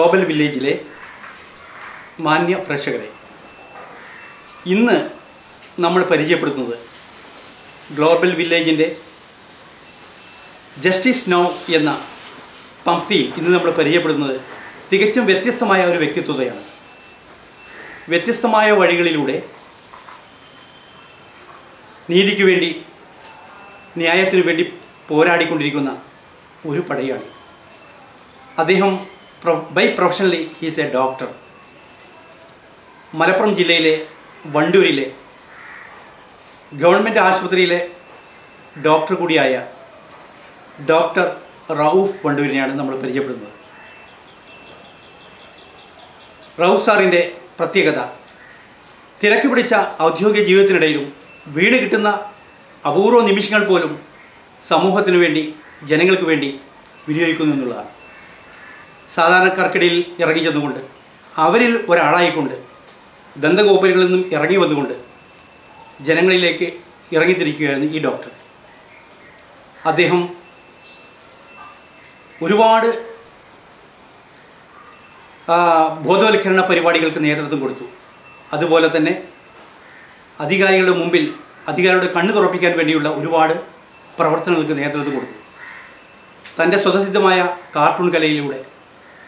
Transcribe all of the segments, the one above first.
Global വില്ലേജിലെ മാന്യ പ്രേക്ഷകരെ. ഇന്ന് നമ്മൾ പരിചയപ്പെടുത്തുന്നത് ഗ്ലോബൽ വില്ലേജിന്റെ ജസ്റ്റിസ് നോ എന്ന പംക്തിയിൽ ഇന്ന് നമ്മൾ പരിചയപ്പെടുന്നത് തികച്ചും വ്യത്യസ്തമായ ഒരു വ്യക്തിത്വതയാണ് വ്യത്യസ്തമായ വഴികളിലൂടെ നീതിക്ക് വേണ്ടി ന്യായത്തിനു വേണ്ടി പോരാടിക്കൊണ്ടിരിക്കുന്ന ഒരു പടയാളി. അദ്ദേഹം by professionally he's a doctor Malappuram ജില്ലയിലെ വണ്ടൂരിലെ ഗവൺമെന്റ് ആശുപത്രിയിലെ ഡോക്ടർ കൂടിയായ ഡോക്ടർ റൌഫ് വണ്ടൂരിനെയാണ് നമ്മൾ പരിചയപ്പെടുന്നത്. റൌഫ് സാറിന്റെ പ്രത്യേകത തിരക്ക് പിടിച്ച ഔദ്യോഗിക ജീവിതത്തിനിടയിലും വീണ് കിട്ടുന്ന അപൂർവ നിമിഷങ്ങൾ പോലും സമൂഹത്തിനു വേണ്ടി ജനങ്ങൾക്ക് വേണ്ടി വിനിയോഗിക്കുന്നു എന്നുള്ളതാണ്. സാധാരണക്കാർക്കിടയിൽ ഇറങ്ങി ചെന്നുകൊണ്ട് അവരിൽ ഒരാളായിക്കൊണ്ട് ദന്തഗോപുരങ്ങളിൽ നിന്നും ഇറങ്ങി വന്നുകൊണ്ട് ജനങ്ങളിലേക്ക് ഇറങ്ങിത്തിരിക്കുകയായിരുന്നു ഈ ഡോക്ടർ. അദ്ദേഹം ഒരുപാട് ബോധവൽക്കരണ പരിപാടികൾക്ക് നേതൃത്വം കൊടുത്തു. അതുപോലെ തന്നെ അധികാരികളുടെ മുമ്പിൽ അധികാരികളുടെ കണ്ണു തുറപ്പിക്കാൻ വേണ്ടിയുള്ള ഒരുപാട് പ്രവർത്തനങ്ങൾക്ക് നേതൃത്വം കൊടുത്തു. തന്റെ സ്വതസിദ്ധമായ കാർട്ടൂൺ കലയിലൂടെ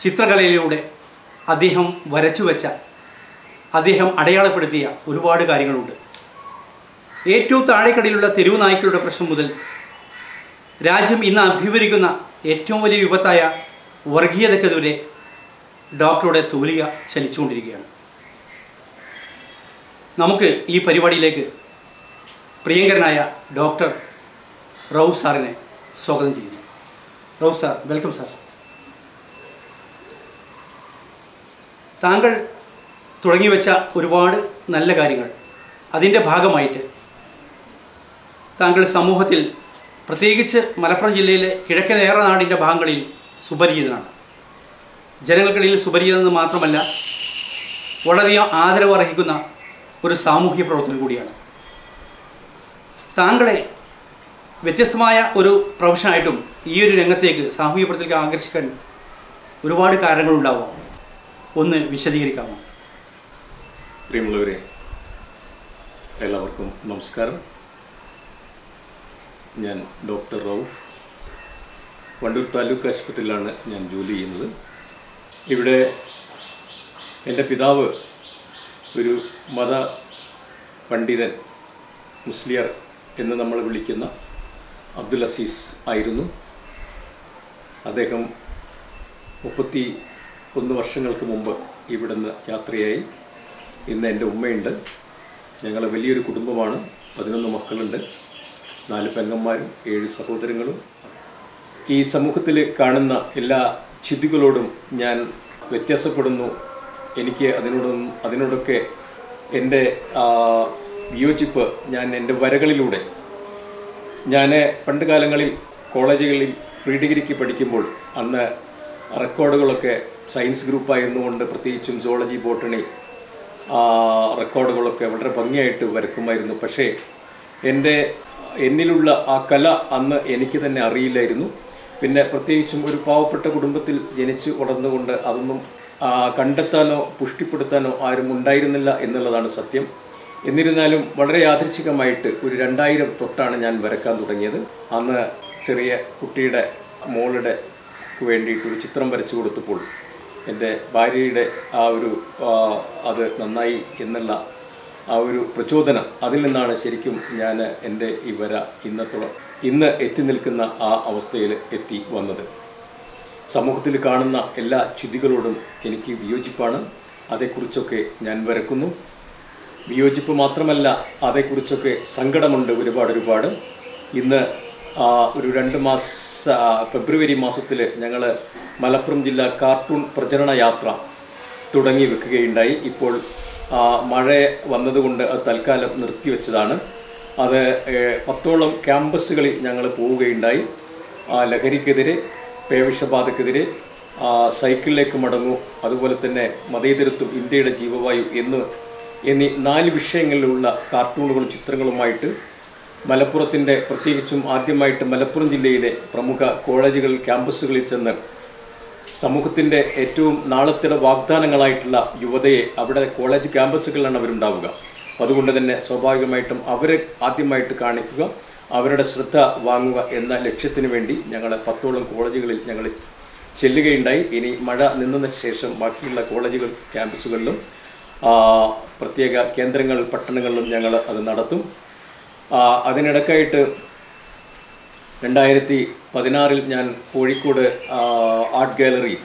ചിത്രകലയിലൂടെ അദ്ദേഹം വരച്ചു വെച്ച അദ്ദേഹം അടയാളപ്പെടുത്തിയ ഒരുപാട് കാര്യങ്ങളുണ്ട്. ഏറ്റവും താഴെക്കടയിലുള്ള തെരുവ് നായ്ക്കളുടെ പ്രശ്നം മുതൽ രാജ്യം ഇന്ന് അഭിമുഖീകരിക്കുന്ന ഏറ്റവും വലിയ വിപത്തായ വർഗീയതക്കെതിരെ ഡോക്ടറുടെ തൂലിക ചലിച്ചുകൊണ്ടിരിക്കുകയാണ്. നമുക്ക് ഈ പരിപാടിയിലേക്ക് പ്രിയങ്കരനായ ഡോക്ടർ റൌഫ് സാറിനെ സ്വാഗതം ചെയ്യുന്നു. Rauf sir welcome sir. താങ്കൾ തുടങ്ങി വെച്ച ഒരുപാട് നല്ല കാര്യങ്ങൾ. അതിന്റെ ഭാഗമായിട്ട് താങ്കൾ സമൂഹത്തിൽ പ്രത്യേകിച്ച് മലപ്പുറം ജില്ലയിലെ കിഴക്കൻ ഏറനാടിന്റെ ഭാഗങ്ങളിൽ സുപരിചിതനാണ്. ജനങ്ങൾക്കിടയിൽ സുപരിചിതമെന്ന് മാത്രമല്ല വളരെയധികം ആദരവ് അർഹിക്കുന്ന ഒരു സാമൂഹ്യ പ്രവർത്തനം കൂടിയാണ്. താങ്കളെ വ്യത്യസ്തമായ ഒരു പ്രൊഫഷനായിട്ടും ഈ ഒരു രംഗത്തേക്ക് സാമൂഹ്യ പ്രവർത്തനത്തിലേക്ക് ആകർഷിക്കാൻ ഒരുപാട് കാരണങ്ങളുണ്ടാവാം. ഒന്ന് വിശദീകരിക്കാമോ? പ്രിയമുള്ളവരെ എല്ലാവർക്കും നമസ്കാരം. ഞാൻ ഡോക്ടർ റൌഫ്. വണ്ടൂർ താലൂക്ക് ആശുപത്രിയിലാണ് ഞാൻ ജോലി ചെയ്യുന്നത്. ഇവിടെ എന്റെ പിതാവ് ഒരു മത പണ്ഡിതൻ മുസ്ലിയർ എന്ന് നമ്മൾ വിളിക്കുന്ന അബ്ദുൽ അസീസ് ആയിരുന്നു. അദ്ദേഹം മുപ്പത്തി ഒന്ന് വർഷങ്ങൾക്ക് മുമ്പ് ഇവിടുന്ന് യാത്രയായി. ഇന്ന് എന്റെ ഉമ്മയുണ്ട്. ഞങ്ങൾ വലിയൊരു കുടുംബമാണ്. പതിനൊന്ന് മക്കളുണ്ട്. നാല് പെങ്ങന്മാരും ഏഴ് സഹോദരങ്ങളും. ഈ സമൂഹത്തിൽ കാണുന്ന എല്ലാ ചിതികളോടും ഞാൻ വ്യത്യാസപ്പെടുന്നു. എനിക്ക് അതിനോടൊന്നും അതിനോടൊക്കെ എന്റെ വിയോജിപ്പ് ഞാൻ എന്റെ വരകളിലൂടെ. ഞാൻ പണ്ട് കാലങ്ങളിൽ കോളേജുകളിൽ പ്രീ ഡിഗ്രിക്ക് പഠിക്കുമ്പോൾ അന്ന് റെക്കോർഡുകളൊക്കെ സയൻസ് ഗ്രൂപ്പായിരുന്നുകൊണ്ട് പ്രത്യേകിച്ചും സോളജി ബോട്ടണി റെക്കോർഡുകളൊക്കെ വളരെ ഭംഗിയായിട്ട് വരക്കുമായിരുന്നു. പക്ഷേ എന്റെ എന്നിലുള്ള ആ കല അന്ന് എനിക്ക് തന്നെ അറിയില്ലായിരുന്നു. പിന്നെ പ്രത്യേകിച്ചും ഒരു പാവപ്പെട്ട കുടുംബത്തിൽ ജനിച്ചു വളർന്നുകൊണ്ട് അതൊന്നും കണ്ടെത്താനോ പുഷ്ടിപ്പെടുത്താനോ ആരും ഉണ്ടായിരുന്നില്ല എന്നുള്ളതാണ് സത്യം. എന്നിരുന്നാലും വളരെ യാദൃച്ഛികമായിട്ട് ഒരു രണ്ടായിരം തൊട്ടാണ് ഞാൻ വരക്കാൻ തുടങ്ങിയത്. അന്ന് ചെറിയ കുട്ടിയുടെ മോളുടെ വേണ്ടിയിട്ടൊരു ചിത്രം വരച്ചു കൊടുത്തപ്പോൾ എന്റെ ഭാര്യയുടെ ആ ഒരു അത് നന്നായി എന്നുള്ള ആ ഒരു പ്രചോദനം അതിൽ നിന്നാണ് ശരിക്കും ഞാൻ എന്റെ ഈ വര ഇന്നത്തോളം ഇന്ന് എത്തി നിൽക്കുന്ന ആ അവസ്ഥയിൽ എത്തി വന്നത്. സമൂഹത്തിൽ കാണുന്ന എല്ലാ ചുതികളോടും എനിക്ക് വിയോജിപ്പാണ്. അതേക്കുറിച്ചൊക്കെ ഞാൻ വരക്കുന്നു. വിയോജിപ്പ് മാത്രമല്ല അതേക്കുറിച്ചൊക്കെ സങ്കടമുണ്ട് ഒരുപാട് ഒരുപാട് ഇന്ന് ഒരു രണ്ട് മാസ ഫെബ്രുവരി മാസത്തിൽ ഞങ്ങൾ മലപ്പുറം ജില്ല കാർട്ടൂൺ പ്രചരണ യാത്ര തുടങ്ങി വെക്കുകയുണ്ടായി. ഇപ്പോൾ മഴ വന്നതുകൊണ്ട് അത് തൽക്കാലം നിർത്തിവെച്ചതാണ് അത് പത്തോളം ക്യാമ്പസുകളിൽ ഞങ്ങൾ പോവുകയുണ്ടായി. ലഹരിക്കെതിരെ പേവിഷബാധക്കെതിരെ സൈക്കിളിലേക്ക് മടങ്ങൂ അതുപോലെ തന്നെ മതേതരത്വം ഇന്ത്യയുടെ ജീവവായു എന്ന് എന്നീ നാല് വിഷയങ്ങളിലുള്ള കാർട്ടൂണുകളും ചിത്രങ്ങളുമായിട്ട് മലപ്പുറത്തിന്റെ പ്രത്യേകിച്ചും ആദ്യമായിട്ട് മലപ്പുറം ജില്ലയിലെ പ്രമുഖ കോളേജുകൾ ക്യാമ്പസുകളിൽ ചെന്ന് സമൂഹത്തിന്റെ ഏറ്റവും നാളത്തിലെ വാഗ്ദാനങ്ങളായിട്ടുള്ള യുവതയെ അവിടെ കോളേജ് ക്യാമ്പസുകളിലാണ് അവരുണ്ടാവുക. അതുകൊണ്ട് തന്നെ സ്വാഭാവികമായിട്ടും അവരെ ആദ്യമായിട്ട് കാണിക്കുക അവരുടെ ശ്രദ്ധ വാങ്ങുക എന്ന ലക്ഷ്യത്തിന് വേണ്ടി ഞങ്ങൾ പത്തോളം കോളേജുകളിൽ ഞങ്ങൾ ചെല്ലുകയുണ്ടായി. ഇനി മഴ നിന്നതിന് ശേഷം ബാക്കിയുള്ള കോളേജുകൾ ക്യാമ്പസുകളിലും പ്രത്യേക കേന്ദ്രങ്ങൾ പട്ടണങ്ങളിലും ഞങ്ങൾ അത് നടത്തും. അതിനിടക്കായിട്ട് രണ്ടായിരത്തി പതിനാറിൽ ഞാൻ കോഴിക്കോട് ആർട്ട് ഗാലറി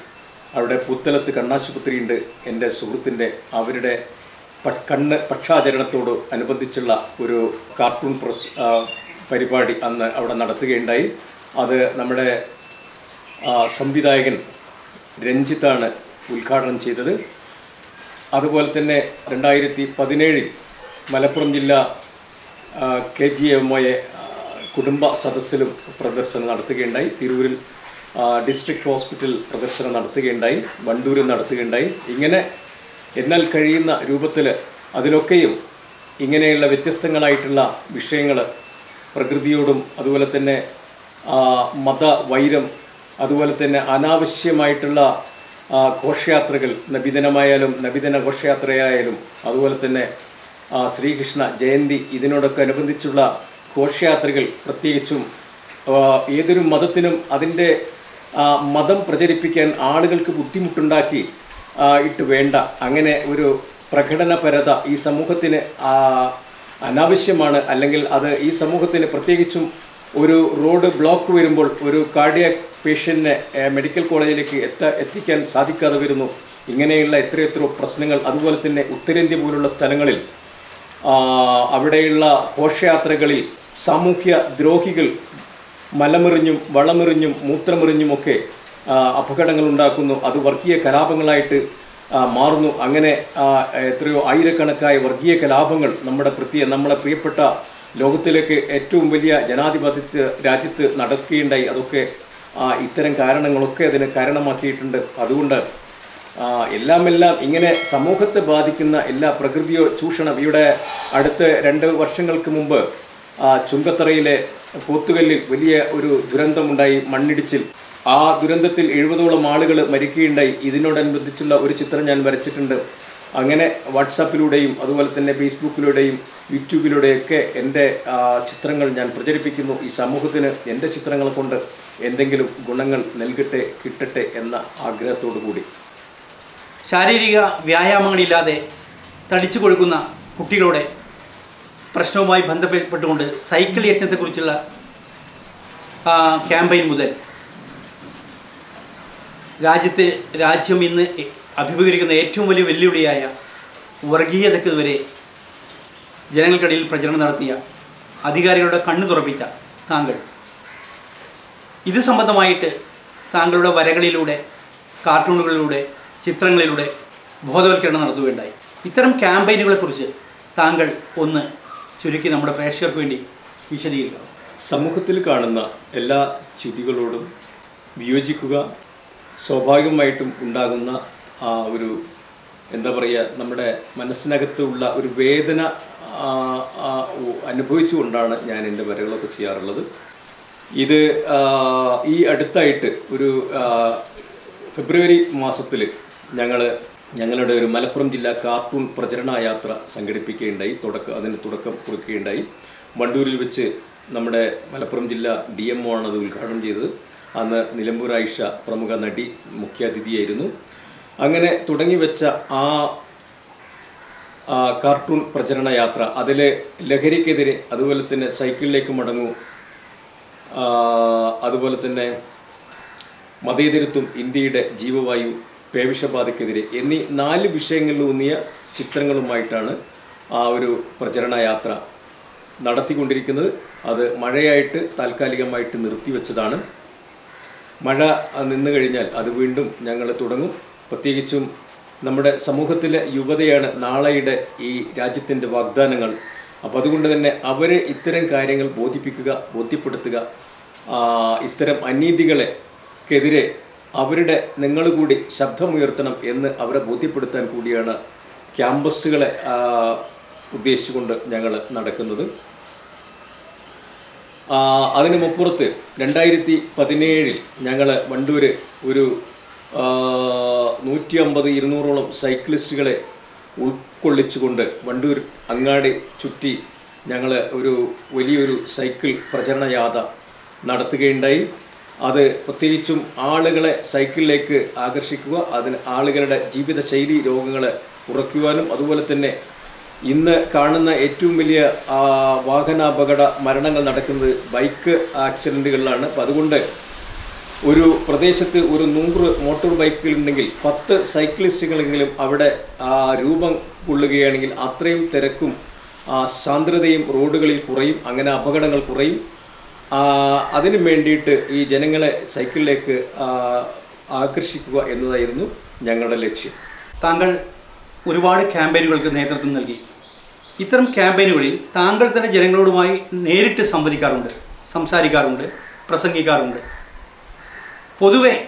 അവിടെ പുത്തലത്ത് കണ്ണാശുപത്രിയുണ്ട്. എന്റെ സുഹൃത്തിന്റെ അവരുടെ കണ്ണ് പക്ഷാചരണത്തോട് അനുബന്ധിച്ചുള്ള ഒരു കാർട്ടൂൺ പ്രസ് പരിപാടി അന്ന് അവിടെ നടത്തുകയുണ്ടായി. അത് നമ്മുടെ സംവിധായകൻ രഞ്ജിത്താണ് ഉദ്ഘാടനം ചെയ്തത്. അതുപോലെ തന്നെ രണ്ടായിരത്തി പതിനേഴിൽ മലപ്പുറം ജില്ല കെ ജി എം ഒയെ കുടുംബ സദസ്സിലും പ്രദർശനം നടത്തുകയുണ്ടായി. തിരൂരിൽ ഡിസ്ട്രിക്ട് ഹോസ്പിറ്റൽ പ്രദർശനം നടത്തുകയുണ്ടായി. വണ്ടൂരിൽ നടത്തുകയുണ്ടായി. ഇങ്ങനെ എന്നാൽ കഴിയുന്ന രൂപത്തിൽ അതിലൊക്കെയും ഇങ്ങനെയുള്ള വ്യത്യസ്തങ്ങളായിട്ടുള്ള വിഷയങ്ങൾ പ്രകൃതിയോടും അതുപോലെ തന്നെ മതവൈരം അതുപോലെ തന്നെ അനാവശ്യമായിട്ടുള്ള ഘോഷയാത്രകൾ നബിദിനമായാലും നബിദിന ഘോഷയാത്രയായാലും അതുപോലെ തന്നെ ശ്രീകൃഷ്ണ ജയന്തി ഇതിനോടൊക്കെ ഘോഷയാത്രകൾ പ്രത്യേകിച്ചും ഏതൊരു മതത്തിനും അതിന്റെ മതം പ്രചരിപ്പിക്കാൻ ആളുകൾക്ക് ബുദ്ധിമുട്ടുണ്ടാക്കി ഇട്ട് വേണ്ട. അങ്ങനെ ഒരു പ്രകടനപരത ഈ സമൂഹത്തിന് അനാവശ്യമാണ്. അല്ലെങ്കിൽ അത് ഈ സമൂഹത്തിന് പ്രത്യേകിച്ചും ഒരു റോഡ് ബ്ലോക്ക് വരുമ്പോൾ ഒരു കാർഡിയാക് പേഷ്യന്റിനെ മെഡിക്കൽ കോളേജിലേക്ക് എത്ത എത്തിക്കാൻ സാധിക്കാതെ വരുന്നു. ഇങ്ങനെയുള്ള എത്രയെത്രയോ പ്രശ്നങ്ങൾ അതുപോലെ തന്നെ ഉത്തരേന്ത്യ പോലുള്ള സ്ഥലങ്ങളിൽ അവിടെയുള്ള ഘോഷയാത്രകളിൽ സാമൂഹ്യ ദ്രോഹികൾ മലമെറിഞ്ഞും വളമെറിഞ്ഞും മൂത്രമെറിഞ്ഞുമൊക്കെ അപകടങ്ങൾ ഉണ്ടാക്കുന്നു അത് വർഗീയ കലാപങ്ങളായിട്ട് മാറുന്നു. അങ്ങനെ എത്രയോ ആയിരക്കണക്കായ വർഗീയ കലാപങ്ങൾ നമ്മുടെ പ്രത്യേക നമ്മളെ പ്രിയപ്പെട്ട ലോകത്തിലേക്ക് ഏറ്റവും വലിയ ജനാധിപത്യ രാജ്യത്ത് നടക്കുകയുണ്ടായി. അതൊക്കെ ഇത്തരം കാരണങ്ങളൊക്കെ അതിന് കാരണമാക്കിയിട്ടുണ്ട്. അതുകൊണ്ട് എല്ലാം എല്ലാം ഇങ്ങനെ സമൂഹത്തെ ബാധിക്കുന്ന എല്ലാ പ്രകൃതിയോ ചൂഷണം. ഇവിടെ അടുത്ത രണ്ട് വർഷങ്ങൾക്ക് മുമ്പ് ചുങ്കത്തറയിലെ പോത്തുകല്ലിൽ വലിയ ഒരു ദുരന്തമുണ്ടായി മണ്ണിടിച്ചിൽ. ആ ദുരന്തത്തിൽ എഴുപതോളം ആളുകൾ മരിക്കുകയുണ്ടായി. ഇതിനോടനുബന്ധിച്ചുള്ള ഒരു ചിത്രം ഞാൻ വരച്ചിട്ടുണ്ട്. അങ്ങനെ വാട്സാപ്പിലൂടെയും അതുപോലെ തന്നെ ഫേസ്ബുക്കിലൂടെയും യൂട്യൂബിലൂടെയൊക്കെ എന്റെ ചിത്രങ്ങൾ ഞാൻ പ്രചരിപ്പിക്കുന്നു. ഈ സമൂഹത്തിന് എന്റെ ചിത്രങ്ങൾ കൊണ്ട് എന്തെങ്കിലും ഗുണങ്ങൾ നൽകട്ടെ കിട്ടട്ടെ എന്ന ആഗ്രഹത്തോടു കൂടി ശാരീരിക വ്യായാമങ്ങളില്ലാതെ തടിച്ചു കൊടുക്കുന്ന കുട്ടികളുടെ പ്രശ്നവുമായി ബന്ധപ്പെട്ടുകൊണ്ട് സൈക്കിൾ യജ്ഞത്തെക്കുറിച്ചുള്ള ക്യാമ്പയിൻ മുതൽ രാജ്യത്തെ രാജ്യം ഇന്ന് അഭിമുഖീകരിക്കുന്ന ഏറ്റവും വലിയ വെല്ലുവിളിയായ വർഗീയതയ്ക്ക് വരെ ജനങ്ങൾക്കിടയിൽ പ്രചരണം നടത്തിയ അധികാരികളുടെ കണ്ണു തുറപ്പിച്ച താങ്കൾ. ഇത് സംബന്ധമായിട്ട് താങ്കളുടെ വരകളിലൂടെ കാർട്ടൂണുകളിലൂടെ ചിത്രങ്ങളിലൂടെ ബോധവൽക്കരണം നടത്തുകയുണ്ടായി. ഇത്തരം ക്യാമ്പയിനുകളെക്കുറിച്ച് താങ്കൾ ഒന്ന് ചുരുക്കി നമ്മുടെ പ്രേക്ഷകർക്ക് വേണ്ടി വിശദീകരിക്കുക സമൂഹത്തിൽ കാണുന്ന എല്ലാ ചുതികളോടും വിയോജിക്കുക സ്വാഭാവികമായിട്ടും ഉണ്ടാകുന്ന ആ ഒരു എന്താ പറയുക നമ്മുടെ മനസ്സിനകത്തുള്ള ഒരു വേദന അനുഭവിച്ചുകൊണ്ടാണ് ഞാൻ എന്റെ വരകളൊക്കെ ചെയ്യാറുള്ളത്. ഇത് ഈ അടുത്തായിട്ട് ഒരു ഫെബ്രുവരി മാസത്തിൽ ഞങ്ങൾ ഞങ്ങളുടെ ഒരു മലപ്പുറം ജില്ലാ കാർട്ടൂൺ പ്രചരണ യാത്ര സംഘടിപ്പിക്കുകയുണ്ടായി. തുടക്കം അതിന് തുടക്കം കുറിക്കുകയുണ്ടായി. വണ്ടൂരിൽ വെച്ച് നമ്മുടെ മലപ്പുറം ജില്ല ഡി എം ഒ ആണ് അത് ഉദ്ഘാടനം ചെയ്തത്. അന്ന് നിലമ്പൂർ ആയിഷ പ്രമുഖ നടി മുഖ്യാതിഥിയായിരുന്നു. അങ്ങനെ തുടങ്ങി വെച്ച ആ കാർട്ടൂൺ പ്രചരണ യാത്ര അതിലെ ലഹരിക്കെതിരെ അതുപോലെ തന്നെ സൈക്കിളിലേക്ക് മടങ്ങൂ അതുപോലെ തന്നെ മതേതരത്വം ഇന്ത്യയുടെ ജീവവായു പേവിഷബാധയ്ക്കെതിരെ എന്നീ നാല് വിഷയങ്ങളിലൂന്നിയ ചിത്രങ്ങളുമായിട്ടാണ് ആ ഒരു പ്രചരണ യാത്ര നടത്തിക്കൊണ്ടിരിക്കുന്നത്. അത് മഴയായിട്ട് താൽക്കാലികമായിട്ട് നിർത്തിവെച്ചതാണ്. മഴ നിന്ന് കഴിഞ്ഞാൽ അത് വീണ്ടും ഞങ്ങൾ തുടങ്ങും. പ്രത്യേകിച്ചും നമ്മുടെ സമൂഹത്തിലെ യുവതയാണ് നാളെയുടെ ഈ രാജ്യത്തിന്റെ വാഗ്ദാനങ്ങൾ. അപ്പോൾ അതുകൊണ്ട് തന്നെ അവരെ ഇത്തരം കാര്യങ്ങൾ ബോധിപ്പിക്കുക ബോധ്യപ്പെടുത്തുക ഇത്തരം അനീതികളെക്കെതിരെ അവരുടെ നിങ്ങൾ കൂടി ശബ്ദമുയർത്തണം എന്ന് അവരെ ബോധ്യപ്പെടുത്താൻ കൂടിയാണ് ക്യാമ്പസുകളെ ഉദ്ദേശിച്ചുകൊണ്ട് ഞങ്ങൾ നടക്കുന്നത്. അതിനുമപ്പുറത്ത് അതിന് മുപ്പുറത്ത് രണ്ടായിരത്തി പതിനേഴിൽ ഞങ്ങൾ വണ്ടൂര് ഒരു നൂറ്റി അമ്പത് ഇരുന്നൂറോളം സൈക്ലിസ്റ്റുകളെ ഉൾക്കൊള്ളിച്ചുകൊണ്ട് വണ്ടൂർ അങ്ങാടി ചുറ്റി ഞങ്ങൾ ഒരു വലിയൊരു സൈക്കിൾ പ്രചരണ യാത്ര നടത്തുകയുണ്ടായി. അത് പ്രത്യേകിച്ചും ആളുകളെ സൈക്കിളിലേക്ക് ആകർഷിക്കുക അതിന് ആളുകളുടെ ജീവിതശൈലി രോഗങ്ങൾ കുറയ്ക്കുവാനും അതുപോലെ തന്നെ ഇന്ന് കാണുന്ന ഏറ്റവും വലിയ വാഹനാപകട മരണങ്ങൾ നടക്കുന്നത് ബൈക്ക് ആക്സിഡന്റുകളിലാണ്. അപ്പം അതുകൊണ്ട് ഒരു പ്രദേശത്ത് ഒരു നൂറ് മോട്ടോർ ബൈക്കുകളുണ്ടെങ്കിൽ പത്ത് സൈക്ലിസ്റ്റുകളെങ്കിലും അവിടെ രൂപം കൊള്ളുകയാണെങ്കിൽ അത്രയും തിരക്കും സാന്ദ്രതയും റോഡുകളിൽ കുറയും അങ്ങനെ അപകടങ്ങൾ കുറയും. അതിനു വേണ്ടിയിട്ട് ഈ ജനങ്ങളെ സൈക്കിളിലേക്ക് ആകർഷിക്കുക എന്നതായിരുന്നു ഞങ്ങളുടെ ലക്ഷ്യം. താങ്കൾ ഒരുപാട് ക്യാമ്പയിനുകൾക്ക് നേതൃത്വം നൽകി. ഇത്തരം ക്യാമ്പയിനുകളിൽ താങ്കൾ തന്നെ ജനങ്ങളോടുമായി നേരിട്ട് സംവദിക്കാറുണ്ട് സംസാരിക്കാറുണ്ട് പ്രസംഗിക്കാറുണ്ട്. പൊതുവെ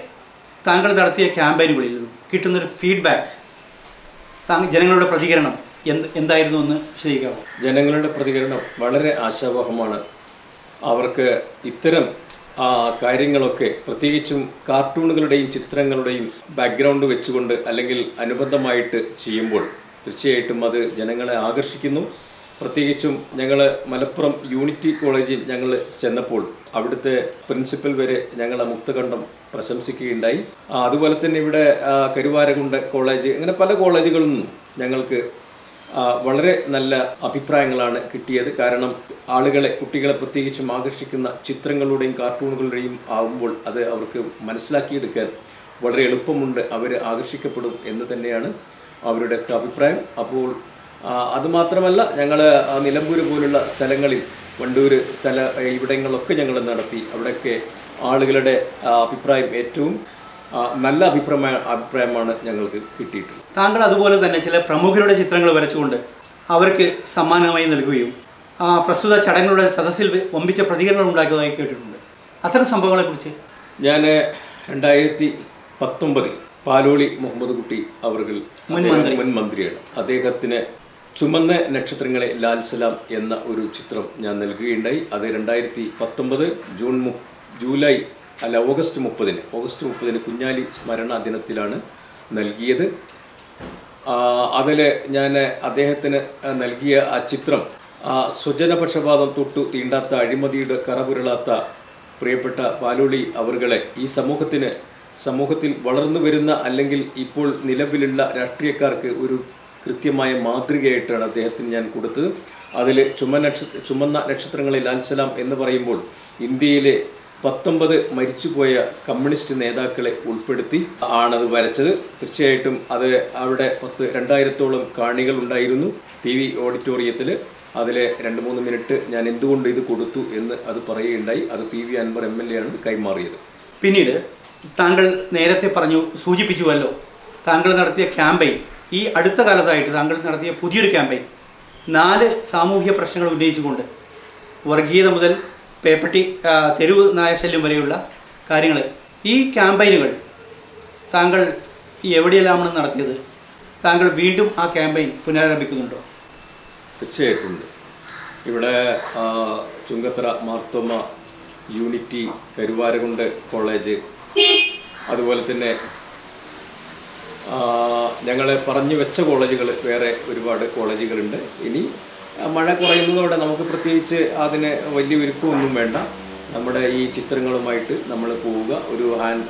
താങ്കൾ നടത്തിയ ക്യാമ്പയിനുകളിൽ കിട്ടുന്നൊരു ഫീഡ്ബാക്ക് താങ്കൾ ജനങ്ങളുടെ പ്രതികരണം എന്ത് എന്തായിരുന്നു എന്ന് വിശദീകരിക്കാമോ? ജനങ്ങളുടെ പ്രതികരണം വളരെ ആശാവഹമാണ്. അവർക്ക് ഇത്തരം കാര്യങ്ങളൊക്കെ പ്രത്യേകിച്ചും കാർട്ടൂണുകളുടെയും ചിത്രങ്ങളുടെയും ബാക്ക്ഗ്രൗണ്ട് വെച്ചുകൊണ്ട് അല്ലെങ്കിൽ അനുബന്ധമായിട്ട് ചെയ്യുമ്പോൾ തീർച്ചയായിട്ടും അത് ജനങ്ങളെ ആകർഷിക്കുന്നു. പ്രത്യേകിച്ചും ഞങ്ങൾ മലപ്പുറം യൂണിറ്റി കോളേജിൽ ഞങ്ങൾ ചെന്നപ്പോൾ അവിടുത്തെ പ്രിൻസിപ്പൽ വരെ ഞങ്ങളെ മുക്തകണ്ഠം പ്രശംസിക്കുകയുണ്ടായി. അതുപോലെ തന്നെ ഇവിടെ കരുവാരകുണ്ട് കോളേജ് അങ്ങനെ പല കോളേജുകളിൽ നിന്നും ഞങ്ങൾക്ക് വളരെ നല്ല അഭിപ്രായങ്ങളാണ് കിട്ടിയത്. കാരണം ആളുകളെ കുട്ടികളെ പ്രത്യേകിച്ചും ആകർഷിക്കുന്ന ചിത്രങ്ങളുടെയും കാർട്ടൂണുകളുടെയും ആകുമ്പോൾ അത് അവർക്ക് മനസ്സിലാക്കിയെടുക്കാൻ വളരെ എളുപ്പമുണ്ട്. അവർ ആകർഷിക്കപ്പെടും എന്ന് തന്നെയാണ് അവരുടെയൊക്കെ അഭിപ്രായം. അപ്പോൾ അതുമാത്രമല്ല ഞങ്ങൾ നിലമ്പൂർ പോലുള്ള സ്ഥലങ്ങളിൽ വണ്ടൂർ സ്ഥല ഇവിടങ്ങളൊക്കെ ഞങ്ങൾ നടത്തി. അവിടെയൊക്കെ ആളുകളുടെ അഭിപ്രായം ഏറ്റവും നല്ല അഭിപ്രായ അഭിപ്രായമാണ് ഞങ്ങൾക്ക് കിട്ടിയിട്ടുള്ളത്. താങ്കൾ അതുപോലെ തന്നെ ചില പ്രമുഖരുടെ ചിത്രങ്ങൾ വരച്ചുകൊണ്ട് അവർക്ക് സമ്മാനമായി നൽകുകയും ആ പ്രസ്തുത ചടങ്ങുകളുടെ സദസ്സിൽ വമ്പിച്ച പ്രതികരണങ്ങൾ ഉണ്ടാക്കിയതായി കേട്ടിട്ടുണ്ട്. അത്തരം സംഭവങ്ങളെക്കുറിച്ച്? ഞാൻ രണ്ടായിരത്തി പത്തൊമ്പതിൽ പാലോളി മുഹമ്മദ് കുട്ടി അവർ മുൻ മന്ത്രിയാണ്. അദ്ദേഹത്തിന് ചുമന്ന നക്ഷത്രങ്ങളെ ലാൽ സലാം എന്ന ഒരു ചിത്രം ഞാൻ നൽകുകയുണ്ടായി. അത് രണ്ടായിരത്തി പത്തൊമ്പത് ജൂൺ മു ജൂലൈ അല്ല ഓഗസ്റ്റ് മുപ്പതിന് ഓഗസ്റ്റ് മുപ്പതിന് കുഞ്ഞാലി സ്മരണ ദിനത്തിലാണ് നൽകിയത്. അതിൽ ഞാൻ അദ്ദേഹത്തിന് നൽകിയ ആ ചിത്രം ആ സ്വജനപക്ഷപാതം തൊട്ടു തീണ്ടാത്ത അഴിമതിയുടെ കറപുരളാത്ത പ്രിയപ്പെട്ട പാലോളി അവറുകളെ ഈ സമൂഹത്തിന് സമൂഹത്തിൽ വളർന്നു വരുന്ന അല്ലെങ്കിൽ ഇപ്പോൾ നിലവിലുള്ള രാഷ്ട്രീയക്കാർക്ക് ഒരു കൃത്യമായ മാതൃകയായിട്ടാണ് അദ്ദേഹത്തിന് ഞാൻ കൊടുത്തത്. അതിൽ ചുമ നക്ഷത്ര ചുമന്ന നക്ഷത്രങ്ങളെ ലാൽസലാം എന്ന് പറയുമ്പോൾ ഇന്ത്യയിലെ പത്തൊമ്പത് മരിച്ചുപോയ കമ്മ്യൂണിസ്റ്റ് നേതാക്കളെ ഉൾപ്പെടുത്തി ആണത് വരച്ചത്. തീർച്ചയായിട്ടും അത് അവിടെ പത്ത് രണ്ടായിരത്തോളം കാണികൾ ഉണ്ടായിരുന്നു. ടി വി ഓഡിറ്റോറിയത്തിൽ അതിലെ രണ്ട് മൂന്ന് മിനിറ്റ് ഞാൻ എന്തുകൊണ്ട് ഇത് കൊടുത്തു എന്ന് അത് പറയുകയുണ്ടായി. അത് P V Anvar M L A ആണ് കൈമാറിയത്. പിന്നീട് താങ്കൾ നേരത്തെ പറഞ്ഞു സൂചിപ്പിച്ചുവല്ലോ താങ്കൾ നടത്തിയ ക്യാമ്പയിൻ ഈ അടുത്ത കാലത്തായിട്ട് താങ്കൾ നടത്തിയ പുതിയൊരു ക്യാമ്പയിൻ നാല് സാമൂഹ്യ പ്രശ്നങ്ങൾ ഉന്നയിച്ചുകൊണ്ട് വർഗീയത മുതൽ പേപ്പട്ടി തെരുവ് നായശല്യം വരെയുള്ള കാര്യങ്ങൾ ഈ ക്യാമ്പയിനുകൾ താങ്കൾ എവിടെയെല്ലാമാണ് നടത്തിയത്? താങ്കൾ വീണ്ടും ആ ക്യാമ്പയിൻ പുനരാരംഭിക്കുന്നുണ്ടോ? തീർച്ചയായിട്ടുണ്ട് ഇവിടെ ചുങ്കത്തറ മാർത്തോമ യൂണിറ്റി കരുവാരകുണ്ട് കോളേജ് അതുപോലെ തന്നെ ഞങ്ങളെ പറഞ്ഞു വെച്ച കോളേജുകൾ വേറെ ഒരുപാട് കോളേജുകളുണ്ട്. ഇനി മഴ കുറയുന്നതോടെ നമുക്ക് പ്രത്യേകിച്ച് അതിന് വലിയ ഒരുക്കമൊന്നും വേണ്ട. നമ്മുടെ ഈ ചിത്രങ്ങളുമായിട്ട് നമ്മൾ പോവുക. ഒരു ഹാൻഡ്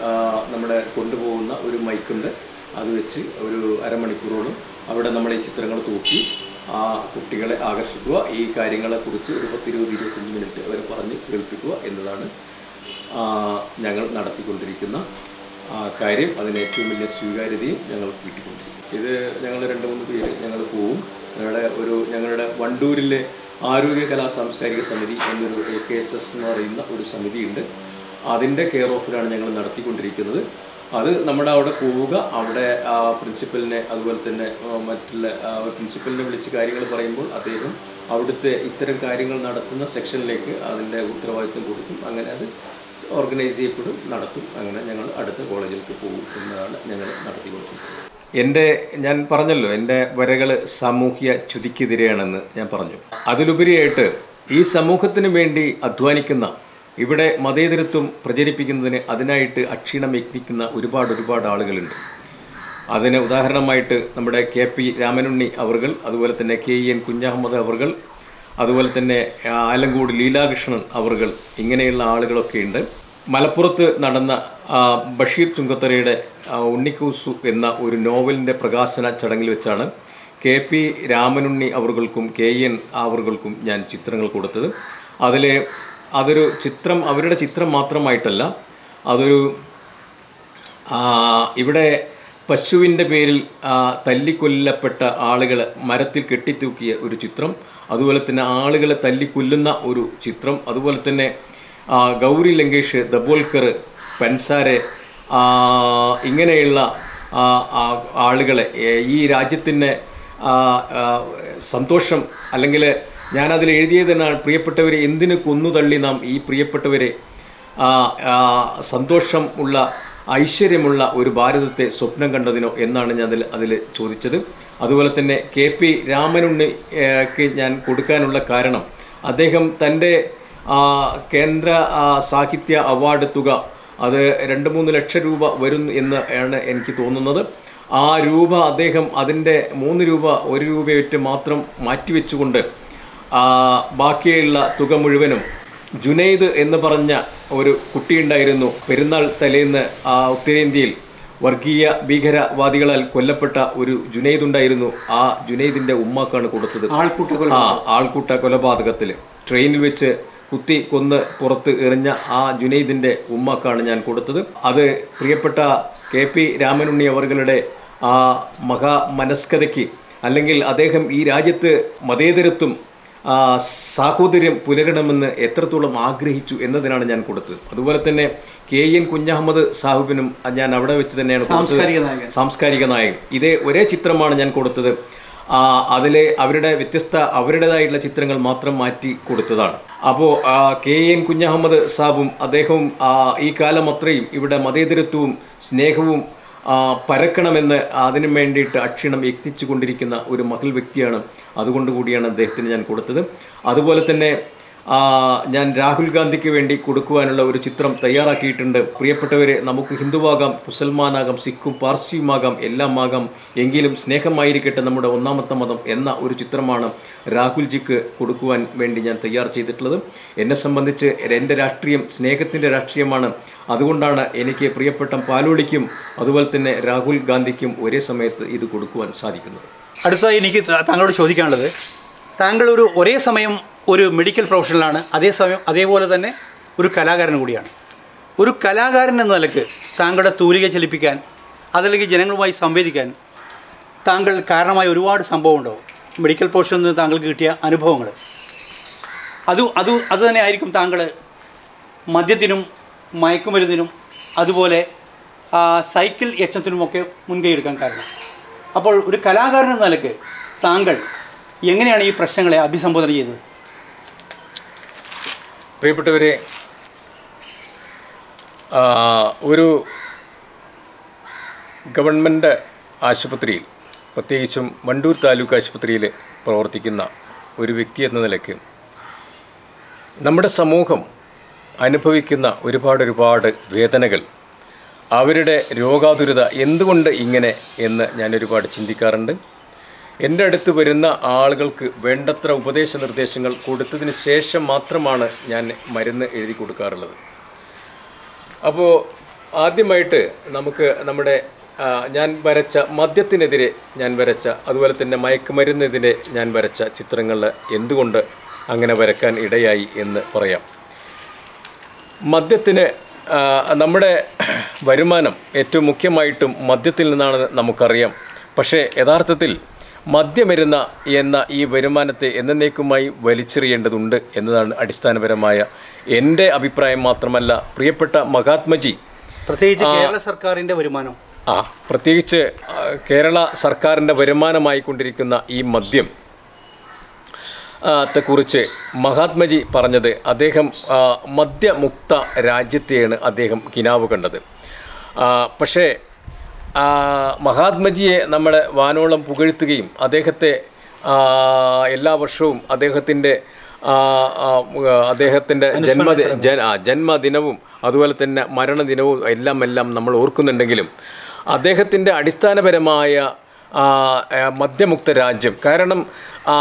നമ്മുടെ കൊണ്ടുപോകുന്ന ഒരു മൈക്കുണ്ട്. അത് വെച്ച് ഒരു അരമണിക്കൂറോളം അവിടെ നമ്മൾ ഈ ചിത്രങ്ങൾ തൂക്കി ആ കുട്ടികളെ ആകർഷിക്കുക. ഈ കാര്യങ്ങളെക്കുറിച്ച് ഒരു പത്തിരുപത് ഇരുപത്തഞ്ച് മിനിറ്റ് അവരെ പറഞ്ഞ് കേൾപ്പിക്കുക എന്നതാണ് ഞങ്ങൾ നടത്തിക്കൊണ്ടിരിക്കുന്ന കാര്യം. അതിന് ഏറ്റവും വലിയ സ്വീകാര്യതയും ഞങ്ങൾ കിട്ടിക്കൊണ്ടിരിക്കും ഇത് ഞങ്ങൾ രണ്ട് മൂന്ന് പേര് ഞങ്ങൾ പോവും. ഞങ്ങളുടെ ഒരു ഞങ്ങളുടെ വണ്ടൂരിലെ ആരോഗ്യ കലാ സാംസ്കാരിക സമിതി എന്നൊരു എ കെ എസ് എസ് എന്ന് പറയുന്ന ഒരു സമിതിയുണ്ട്. അതിന്റെ കെയർ ഓഫിലാണ് ഞങ്ങൾ നടത്തിക്കൊണ്ടിരിക്കുന്നത്. അത് നമ്മുടെ അവിടെ പോവുക അവിടെ പ്രിൻസിപ്പലിനെ അതുപോലെ തന്നെ മറ്റുള്ള പ്രിൻസിപ്പലിനെ വിളിച്ച് കാര്യങ്ങൾ പറയുമ്പോൾ അദ്ദേഹം അവിടുത്തെ ഇത്തരം കാര്യങ്ങൾ നടത്തുന്ന സെക്ഷനിലേക്ക് അതിന്റെ ഉത്തരവാദിത്വം കൊടുക്കും. അങ്ങനെ അത് ഓർഗനൈസ് ചെയ്യപ്പെടും നടത്തും. അങ്ങനെ ഞങ്ങൾ അടുത്ത കോളേജിലേക്ക് പോകും എന്നതാണ് ഞങ്ങൾ നടത്തിക്കൊണ്ടിരിക്കുന്നത്. എന്റെ ഞാൻ പറഞ്ഞല്ലോ എന്റെ വരകൾ സാമൂഹ്യ ചുതിക്കെതിരെയാണെന്ന് ഞാൻ പറഞ്ഞു. അതിലുപരിയായിട്ട് ഈ സമൂഹത്തിന് വേണ്ടി അധ്വാനിക്കുന്ന ഇവിടെ മതേതരത്വം പ്രചരിപ്പിക്കുന്നതിന് അതിനായിട്ട് അക്ഷീണം യത്നിക്കുന്ന ഒരുപാട് ഒരുപാട് ആളുകളുണ്ട്. അതിന് ഉദാഹരണമായിട്ട് നമ്മുടെ കെ പി രാമനുണ്ണി അവർകൾ അതുപോലെ തന്നെ കെ എൻ കുഞ്ഞഹമ്മദ് അവർകൾ അതുപോലെ തന്നെ ആലങ്കോട് ലീലാകൃഷ്ണൻ അവർകൾ ഇങ്ങനെയുള്ള ആളുകളൊക്കെ ഉണ്ട് മലപ്പുറത്ത് നടന്ന ബഷീർ ചുങ്കത്തറയുടെ ഉണ്ണിക്കൂസു എന്ന ഒരു നോവലിന്റെ പ്രകാശന ചടങ്ങിൽ വെച്ചാണ് കെ പി രാമനുണ്ണി അവർക്കും കെ എൻ അവർക്കും ഞാൻ ചിത്രങ്ങൾ കൊടുത്തത്. അതിൽ അതൊരു ചിത്രം അവരുടെ ചിത്രം മാത്രമായിട്ടല്ല അതൊരു ഇവിടെ പശുവിന്റെ പേരിൽ തല്ലിക്കൊല്ലപ്പെട്ട ആളുകളെ മരത്തിൽ കെട്ടിത്തൂക്കിയ ഒരു ചിത്രം അതുപോലെ തന്നെ ആളുകളെ തല്ലിക്കൊല്ലുന്ന ഒരു ചിത്രം അതുപോലെ തന്നെ ഗൗരി ലങ്കേഷ് ദബോൽക്കർ പെൻസാരെ ഇങ്ങനെയുള്ള ആളുകളെ ഈ രാജ്യത്തിന്റെ സന്തോഷം അല്ലെങ്കിൽ ഞാനതിൽ എഴുതിയത് തന്നെയാണ് പ്രിയപ്പെട്ടവരെ എന്തിനു കൊന്നു തള്ളി നാം ഈ പ്രിയപ്പെട്ടവരെ? സന്തോഷം ഉള്ള ഐശ്വര്യമുള്ള ഒരു ഭാരതത്തെ സ്വപ്നം കണ്ടതിനോ എന്നാണ് ഞാൻ അതിൽ അതിൽ ചോദിച്ചത്. അതുപോലെ തന്നെ കെ പി രാമനുണ്ണിക്ക് ഞാൻ കൊടുക്കാനുള്ള കാരണം അദ്ദേഹം തന്റെ കേന്ദ്ര സാഹിത്യ അവാർഡ് തുക അത് രണ്ട് മൂന്ന് ലക്ഷം രൂപ വരും എന്ന് ആണ് എനിക്ക് തോന്നുന്നത്. ആ രൂപ അദ്ദേഹം അതിന്റെ മൂന്ന് രൂപ ഒരു രൂപയൊറ്റ മാത്രം മാറ്റിവെച്ചുകൊണ്ട് ബാക്കിയുള്ള തുക മുഴുവനും ജുനൈദ് എന്ന് പറഞ്ഞ ഒരു കുട്ടിയുണ്ടായിരുന്നു പെരുന്നാൾ തലേന്ന് ആ ഉത്തരേന്ത്യയിൽ വർഗീയ ഭീകരവാദികളാൽ കൊല്ലപ്പെട്ട ഒരു ജുനൈദ് ഉണ്ടായിരുന്നു. ആ ജുനൈദിന്റെ ഉമ്മക്കാണ് കൊടുത്തത്. ആ ആൾക്കൂട്ട കൊലപാതകത്തിൽ ട്രെയിനിൽ വെച്ച് കുത്തി കൊന്ന് പുറത്ത് എറിഞ്ഞ ആ ജുനൈദിന്റെ ഉമ്മക്കാണ് ഞാൻ കൊടുത്തത്. അത് പ്രിയപ്പെട്ട കെ പി രാമനുണ്ണി അവരുടെ ആ മഹാമനസ്കതയ്ക്ക് അല്ലെങ്കിൽ അദ്ദേഹം ഈ രാജ്യത്ത് മതേതരത്വം സാഹോദര്യം പുലരണമെന്ന് എത്രത്തോളം ആഗ്രഹിച്ചു എന്നതിനാണ് ഞാൻ കൊടുത്തത്. അതുപോലെ തന്നെ കെ എൻ കുഞ്ഞഹമ്മദ് സാഹിബിനും ഞാൻ അവിടെ വെച്ച് തന്നെയാണ് സാംസ്കാരിക നായകൻ. ഇതേ ഒരേ ചിത്രമാണ് ഞാൻ കൊടുത്തത്. അതിലെ അവരുടെ വ്യത്യസ്ത അവരുടേതായിട്ടുള്ള ചിത്രങ്ങൾ മാത്രം മാറ്റി കൊടുത്തതാണ്. അപ്പോൾ കെ എൻ കുഞ്ഞഹമ്മദ് സാബും അദ്ദേഹവും ഈ കാലം അത്രയും ഇവിടെ മതേതരത്വവും സ്നേഹവും പരക്കണമെന്ന് അതിനു വേണ്ടിയിട്ട് അക്ഷീണം യത്നിച്ചു കൊണ്ടിരിക്കുന്ന ഒരു മകൾ വ്യക്തിയാണ്. അതുകൊണ്ട് കൂടിയാണ് അദ്ദേഹത്തിന് ഞാൻ കൊടുത്തത്. അതുപോലെ തന്നെ ഞാൻ രാഹുൽ ഗാന്ധിക്ക് വേണ്ടി കൊടുക്കുവാനുള്ള ഒരു ചിത്രം തയ്യാറാക്കിയിട്ടുണ്ട്. പ്രിയപ്പെട്ടവരെ നമുക്ക് ഹിന്ദുവാകാം മുസൽമാനാകാം സിഖും പാർസിയുമാകാം എല്ലാമാകാം എങ്കിലും സ്നേഹമായിരിക്കട്ടെ നമ്മുടെ ഒന്നാമത്തെ മതം എന്ന ഒരു ചിത്രമാണ് രാഹുൽജിക്ക് കൊടുക്കുവാൻ വേണ്ടി ഞാൻ തയ്യാർ ചെയ്തിട്ടുള്ളത്. എന്നെ സംബന്ധിച്ച് എന്റെ രാഷ്ട്രീയം സ്നേഹത്തിന്റെ രാഷ്ട്രീയമാണ്. അതുകൊണ്ടാണ് എനിക്ക് പ്രിയപ്പെട്ട പാലോളിക്കും അതുപോലെ തന്നെ രാഹുൽ ഗാന്ധിക്കും ഒരേ സമയത്ത് ഇത് കൊടുക്കുവാൻ സാധിക്കുന്നത്. അടുത്തതായി എനിക്ക് താങ്കളോട് ചോദിക്കാനുള്ളത്. താങ്കൾ ഒരു ഒരേ സമയം ഒരു മെഡിക്കൽ പ്രൊഫഷണലാണ് അതേസമയം അതേപോലെ തന്നെ ഒരു കലാകാരൻ കൂടിയാണ്. ഒരു കലാകാരൻ എന്ന നിലയ്ക്ക് താങ്കളുടെ തൂലിക ചലിപ്പിക്കാൻ അതല്ലെങ്കിൽ ജനങ്ങളുമായി സംവേദിക്കാൻ താങ്കൾ കാരണമായ ഒരുപാട് സംഭവം ഉണ്ടാവും. മെഡിക്കൽ പ്രൊഫഷനിൽ നിന്ന് താങ്കൾക്ക് കിട്ടിയ അനുഭവങ്ങൾ. അത് അത് അത് തന്നെ ആയിരിക്കും താങ്കൾ മദ്യത്തിനും മയക്കുമരുന്നിനും അതുപോലെ സൈക്കിൾ യജ്ഞത്തിനുമൊക്കെ മുൻകൈ എടുക്കാൻ കാരണം. അപ്പോൾ ഒരു കലാകാരൻ എന്ന നിലയ്ക്ക് താങ്കൾ എങ്ങനെയാണ് ഈ പ്രശ്നങ്ങളെ അഭിസംബോധന ചെയ്തത് പ്രിയപ്പെട്ടവരെ ഒരു ഗവൺമെന്റ് ആശുപത്രിയിൽ പ്രത്യേകിച്ചും വണ്ടൂർ താലൂക്ക് ആശുപത്രിയിൽ പ്രവർത്തിക്കുന്ന ഒരു വ്യക്തി എന്ന നിലയ്ക്ക് നമ്മുടെ സമൂഹം അനുഭവിക്കുന്ന ഒരുപാട് ഒരുപാട് വേദനകൾ അവരുടെ രോഗാതുരത എന്തുകൊണ്ട് ഇങ്ങനെ എന്ന് ഞാൻ ഒരുപാട് ചിന്തിക്കാറുണ്ട്. എന്റെ അടുത്ത് വരുന്ന ആളുകൾക്ക് വേണ്ടത്ര ഉപദേശ നിർദ്ദേശങ്ങൾ കൊടുത്തതിന് ശേഷം മാത്രമാണ് ഞാൻ മരുന്ന് എഴുതി കൊടുക്കാറുള്ളത്. അപ്പോൾ ആദ്യമായിട്ട് നമുക്ക് നമ്മുടെ ഞാൻ വരച്ച മദ്യത്തിനെതിരെ ഞാൻ വരച്ച അതുപോലെ തന്നെ മയക്കുമരുന്നെതിരെ ഞാൻ വരച്ച ചിത്രങ്ങളിൽ എന്തുകൊണ്ട് അങ്ങനെ വരക്കാൻ ഇടയായി എന്ന് പറയാം. മദ്യത്തിന് നമ്മുടെ വരുമാനം ഏറ്റവും മുഖ്യമായിട്ടും മദ്യത്തിൽ നിന്നാണ് നമുക്കറിയാം. പക്ഷേ യഥാർത്ഥത്തിൽ മദ്യമരുന്ന എന്ന ഈ വരുമാനത്തെ എന്നേക്കുമായി വലിച്ചെറിയേണ്ടതുണ്ട് എന്നതാണ് അടിസ്ഥാനപരമായ എന്റെ അഭിപ്രായം മാത്രമല്ല പ്രിയപ്പെട്ട മഹാത്മജി പ്രത്യേകിച്ച് കേരള സർക്കാരിന്റെ വരുമാനം. ആ പ്രത്യേകിച്ച് കേരള സർക്കാരിന്റെ വരുമാനമായി കൊണ്ടിരിക്കുന്ന ഈ മദ്യം ത്തെക്കുറിച്ച് മഹാത്മജി പറഞ്ഞത് അദ്ദേഹം മദ്യമുക്ത രാജ്യത്തെയാണ് അദ്ദേഹം കിനാവ് കണ്ടത്. പക്ഷേ മഹാത്മജിയെ നമ്മൾ വാനോളം പുകഴ്ത്തുകയും അദ്ദേഹത്തെ എല്ലാ വർഷവും അദ്ദേഹത്തിന്റെ അദ്ദേഹത്തിന്റെ ജന്മ ജന്മദിനവും അതുപോലെ തന്നെ മരണദിനവും എല്ലാം എല്ലാം നമ്മൾ ഓർക്കുന്നുണ്ടെങ്കിലും അദ്ദേഹത്തിന്റെ അടിസ്ഥാനപരമായ മദ്യമുക്ത രാജ്യം. കാരണം